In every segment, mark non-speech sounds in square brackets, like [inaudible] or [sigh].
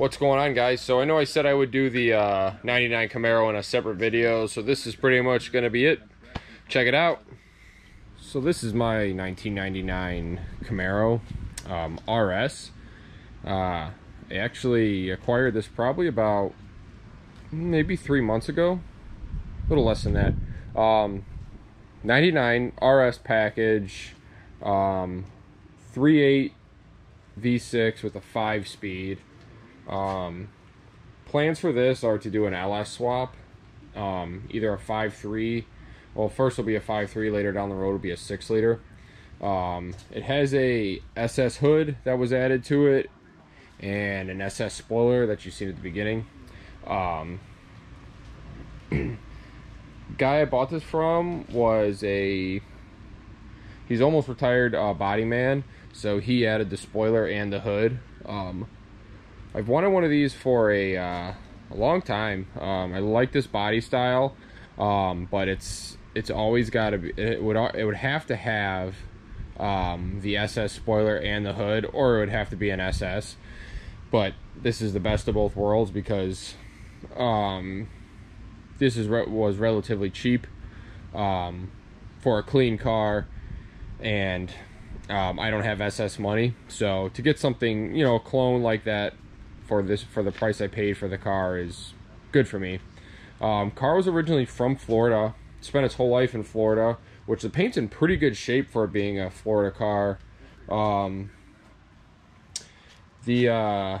What's going on guys? So I know I said I would do the uh, 99 Camaro in a separate video, so this is pretty much going to be it. Check it out. So this is my 1999 Camaro um, RS. Uh, I actually acquired this probably about maybe three months ago. A little less than that. Um, 99 RS package. Um, 3.8 V6 with a 5 speed. Um, plans for this are to do an LS swap, um, either a 5.3. Well, first will be a 5.3. Later down the road will be a 6 liter. Um, it has a SS hood that was added to it, and an SS spoiler that you've seen at the beginning. Um, [clears throat] guy I bought this from was a he's almost retired uh, body man, so he added the spoiler and the hood. Um, I've wanted one of these for a, uh, a long time. Um, I like this body style, um, but it's it's always got to be. It would it would have to have um, the SS spoiler and the hood, or it would have to be an SS. But this is the best of both worlds because um, this is was relatively cheap um, for a clean car, and um, I don't have SS money, so to get something you know a clone like that for this for the price I paid for the car is good for me. Um, car was originally from Florida, spent its whole life in Florida, which the paint's in pretty good shape for being a Florida car. Um, the uh,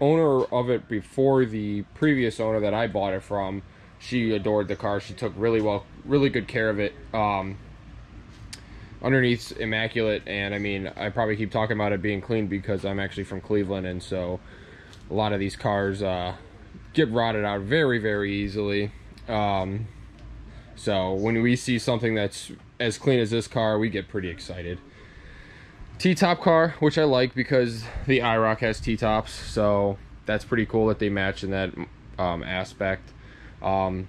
owner of it before the previous owner that I bought it from, she adored the car. She took really well, really good care of it. Um, underneath's immaculate and i mean i probably keep talking about it being clean because i'm actually from cleveland and so a lot of these cars uh, get rotted out very very easily. Um, so when we see something that's as clean as this car we get pretty excited. T-top car which i like because the iroc has t-tops so that's pretty cool that they match in that um, aspect. Um,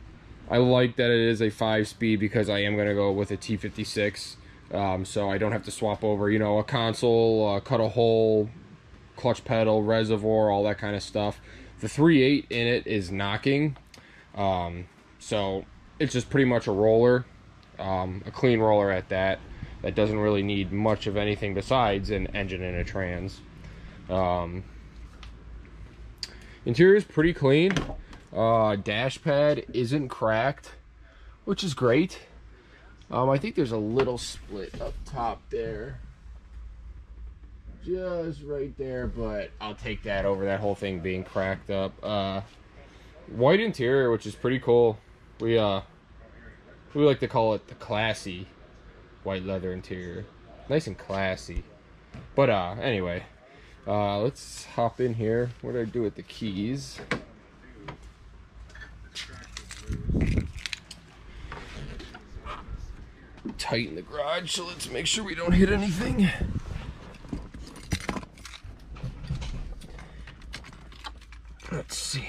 i like that it is a five speed because i am going to go with a t56 um, so I don't have to swap over, you know, a console, uh, cut a hole, clutch pedal, reservoir, all that kind of stuff. The 3.8 in it is knocking, um, so it's just pretty much a roller, um, a clean roller at that. That doesn't really need much of anything besides an engine and a trans. Um, interior is pretty clean. Uh, dash pad isn't cracked, which is great. Um, I think there's a little split up top there. Just right there, but I'll take that over that whole thing being cracked up. Uh, white interior, which is pretty cool. We, uh, we like to call it the classy white leather interior. Nice and classy. But, uh, anyway, uh, let's hop in here. What do I do with the keys? Tight in the garage, so let's make sure we don't hit anything. Let's see.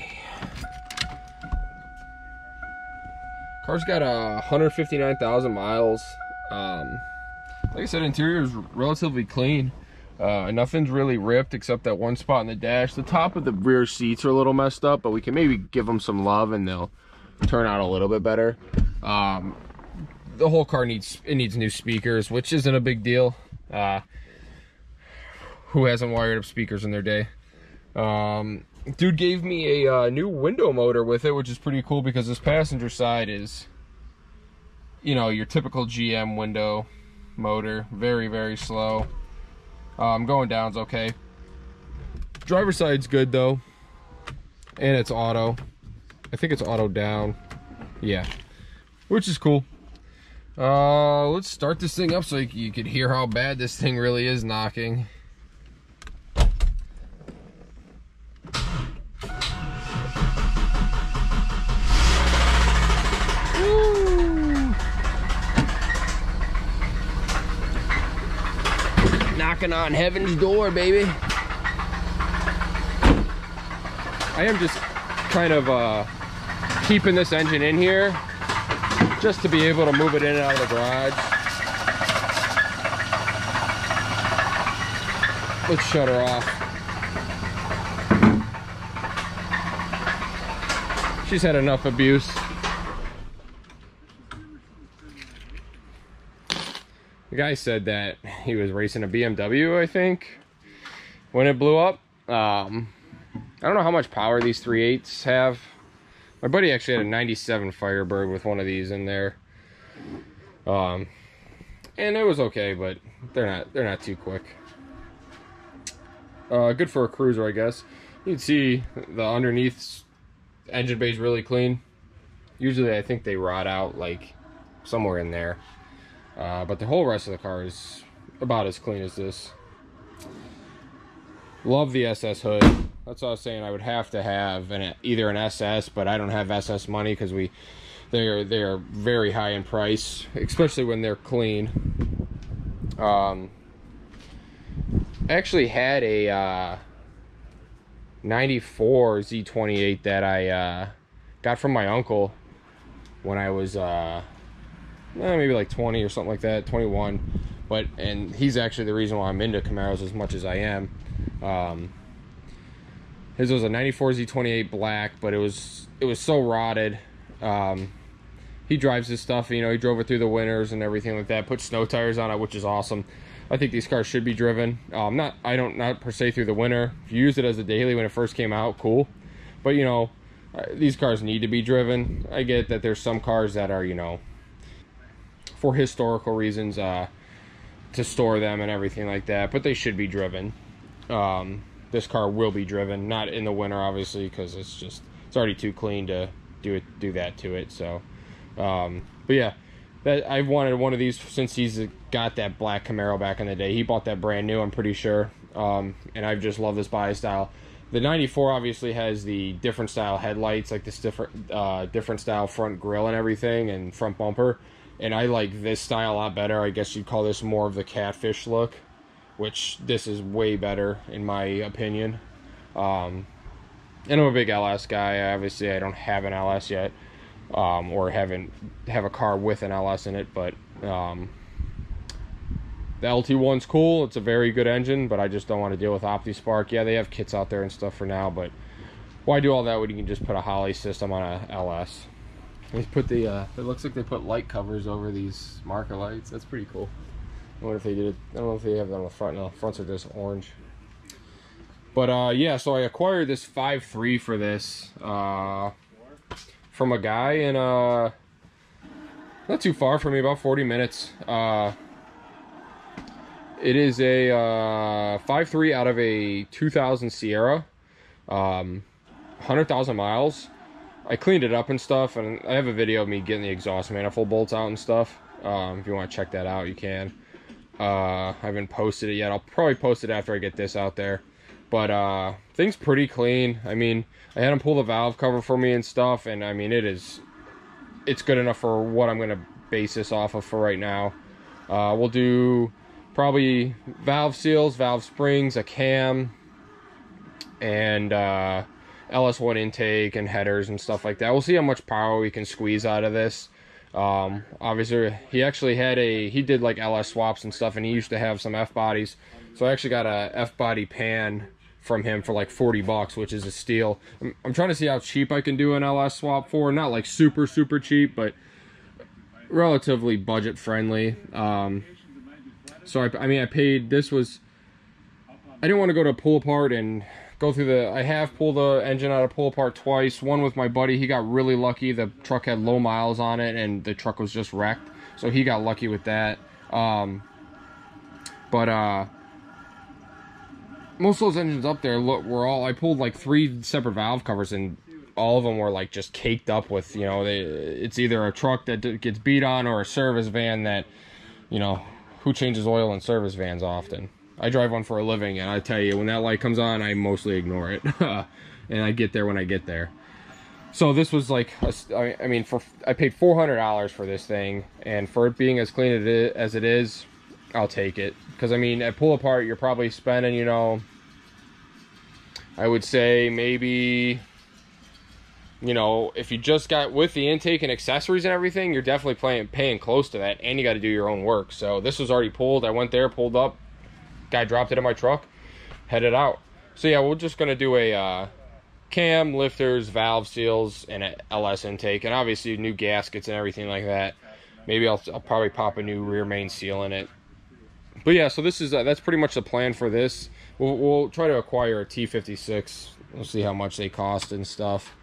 Car's got uh, 159,000 miles. Um, like I said, interior is relatively clean. Uh, nothing's really ripped except that one spot in the dash. The top of the rear seats are a little messed up, but we can maybe give them some love and they'll turn out a little bit better. Um, the whole car needs it needs new speakers, which isn't a big deal. Uh, who hasn't wired up speakers in their day? Um, dude gave me a uh, new window motor with it, which is pretty cool because this passenger side is, you know, your typical GM window motor. Very, very slow. Um, going down's okay. Driver side's good though. And it's auto. I think it's auto down. Yeah. Which is cool. Uh, let's start this thing up so you, could hear how bad this thing really is knocking. Knocking on heaven's door, baby. I am just kind of uh, keeping this engine in here just to be able to move it in and out of the garage. Let's shut her off. She's had enough abuse. The guy said that he was racing a BMW, I think, when it blew up. Um, I don't know how much power these 3.8s have. My buddy actually had a 97 Firebird with one of these in there. Um, and it was okay, but they're not they're not too quick. Uh, good for a cruiser, I guess. You can see the underneath engine bay is really clean. Usually, I think they rot out like somewhere in there. Uh, but the whole rest of the car is about as clean as this. Love the SS hood. That's what I was saying. I would have to have an either an SS, but I don't have SS money because we they are they are very high in price, especially when they're clean. Um, I actually had a uh, 94 Z28 that I uh, got from my uncle when I was uh, eh, maybe like 20 or something like that, 21. But and he's actually the reason why I'm into Camaros as much as I am. Um, his was a 94 Z28 black, but it was it was so rotted. Um, he drives his stuff. You know, he drove it through the winters and everything like that. Put snow tires on it, which is awesome. I think these cars should be driven. Um, not I don't not per se through the winter. If you used it as a daily when it first came out, cool. But you know, uh, these cars need to be driven. I get that there's some cars that are you know for historical reasons uh, to store them and everything like that, but they should be driven. Um, this car will be driven, not in the winter obviously because it's just it's already too clean to do it do that to it. So um, but yeah, that I've wanted one of these since he's got that black Camaro back in the day. He bought that brand new, I'm pretty sure. Um, and I've just loved this body style. The 94 obviously has the different style headlights, like this different uh, different style front grille and everything, and front bumper. And I like this style a lot better. I guess you'd call this more of the catfish look, which this is way better in my opinion. Um, and I'm a big LS guy. Obviously, I don't have an LS yet um, or haven't have a car with an LS in it, but um, the LT1's cool. It's a very good engine, but I just don't want to deal with OptiSpark. Yeah, they have kits out there and stuff for now, but why do all that when you can just put a Holley system on a LS? They put the, uh, it looks like they put light covers over these marker lights. That's pretty cool. I wonder if they did it, I don't know if they have it on the front. No, fronts are just orange. But uh, yeah, so I acquired this 5.3 for this. Uh, from a guy in uh not too far from me, about 40 minutes. Uh, it is a uh, 5.3 out of a 2000 Sierra, um, 100,000 miles. I cleaned it up and stuff, and I have a video of me getting the exhaust manifold bolts out and stuff. Um, if you want to check that out, you can. Uh, I haven't posted it yet. I'll probably post it after I get this out there. But uh, things pretty clean. I mean, I had him pull the valve cover for me and stuff, and I mean, it is, it's good enough for what I'm gonna base this off of for right now. Uh, we'll do probably valve seals, valve springs, a cam, and uh, LS1 intake and headers and stuff like that. We'll see how much power we can squeeze out of this. Um, obviously, he actually had a, he did like LS swaps and stuff, and he used to have some F bodies. So I actually got a F body pan from him for like 40 bucks, which is a steal. I'm, I'm trying to see how cheap I can do an LS swap for. Not like super, super cheap, but relatively budget friendly. Um, so I, I mean, I paid, this was, I didn't want to go to pull apart and go through the, I have pulled the engine out of pull apart twice. One with my buddy, he got really lucky. The truck had low miles on it and the truck was just wrecked. So he got lucky with that. Um, but, uh, most of those engines up there look were all I pulled like three separate valve covers and all of them were like just caked up with you know they it's either a truck that gets beat on or a service van that you know who changes oil in service vans often I drive one for a living and I tell you when that light comes on I mostly ignore it [laughs] and I get there when I get there so this was like a, I mean for I paid $400 for this thing and for it being as clean as it is I'll take it because I mean, at pull apart, you're probably spending, you know, I would say maybe, you know, if you just got with the intake and accessories and everything, you're definitely paying paying close to that, and you got to do your own work. So this was already pulled. I went there, pulled up, guy dropped it in my truck, headed out. So yeah, we're just gonna do a uh, cam, lifters, valve seals, and an LS intake, and obviously new gaskets and everything like that. Maybe I'll, I'll probably pop a new rear main seal in it. But yeah, so this is uh, that's pretty much the plan for this. We'll, we'll try to acquire a T56. We'll see how much they cost and stuff.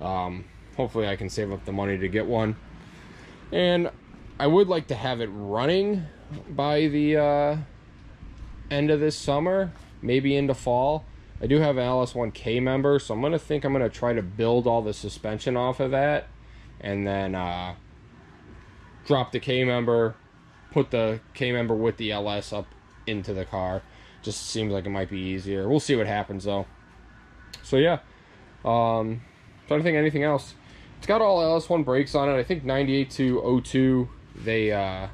Um, hopefully, I can save up the money to get one. And I would like to have it running by the uh, end of this summer, maybe into fall. I do have an LS1K member, so I'm gonna think I'm gonna try to build all the suspension off of that, and then uh, drop the K member, put the K member with the LS up into the car. Just seems like it might be easier. We'll see what happens though. So yeah, um, trying to think anything else. It's got all LS1 brakes on it. I think 98 to 02 they uh,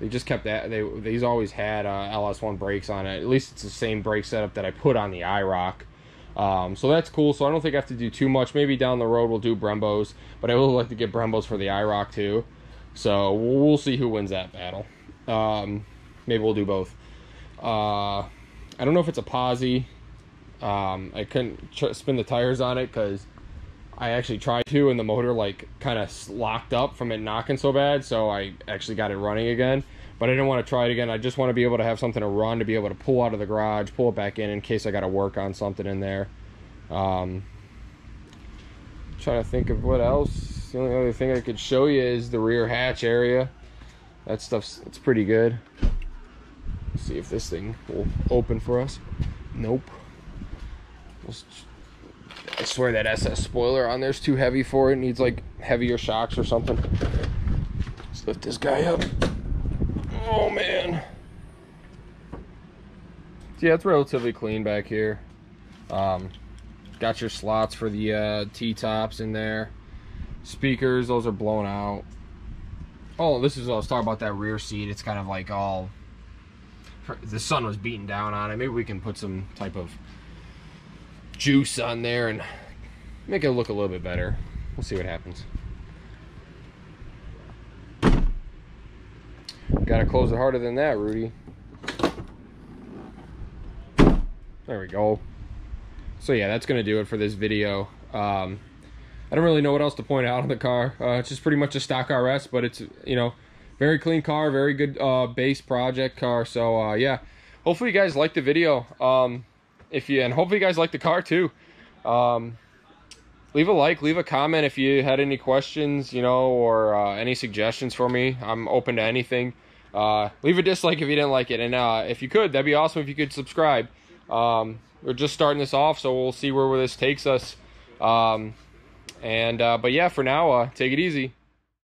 they just kept that they these always had uh, LS1 brakes on it. At least it's the same brake setup that I put on the IROC. Um, so that's cool. So I don't think I have to do too much. Maybe down the road we'll do Brembos, but I would like to get Brembos for the IROC too. So we'll see who wins that battle. Um, maybe we'll do both. Uh, I don't know if it's a posi. Um, I couldn't spin the tires on it because I actually tried to, and the motor like kind of locked up from it knocking so bad. So I actually got it running again. But I didn't want to try it again. I just want to be able to have something to run to be able to pull out of the garage, pull it back in in case I got to work on something in there. Um, trying to think of what else. The only other thing I could show you is the rear hatch area. That stuff's it's pretty good. Let's see if this thing will open for us. Nope. Let's I swear that SS spoiler on there's too heavy for it. it. Needs like heavier shocks or something. Let's lift this guy up. Oh man. Yeah, it's relatively clean back here. Um, got your slots for the uh, T-tops in there. Speakers, those are blown out. Oh, this is I was talking about that rear seat. It's kind of like all the sun was beating down on it. Maybe we can put some type of juice on there and make it look a little bit better. We'll see what happens. Gotta close it harder than that, Rudy. There we go. So yeah, that's gonna do it for this video. Um, I don't really know what else to point out on the car. Uh, it's just pretty much a stock RS, but it's you know very clean car, very good uh, base project car. So uh, yeah, hopefully you guys liked the video. Um, if you and hopefully you guys like the car too. Um, leave a like, leave a comment if you had any questions, you know, or uh, any suggestions for me. I'm open to anything. Uh, leave a dislike if you didn't like it, and uh, if you could, that'd be awesome if you could subscribe. Um, we're just starting this off, so we'll see where, where this takes us. Um, and uh, but yeah, for now, uh, take it easy.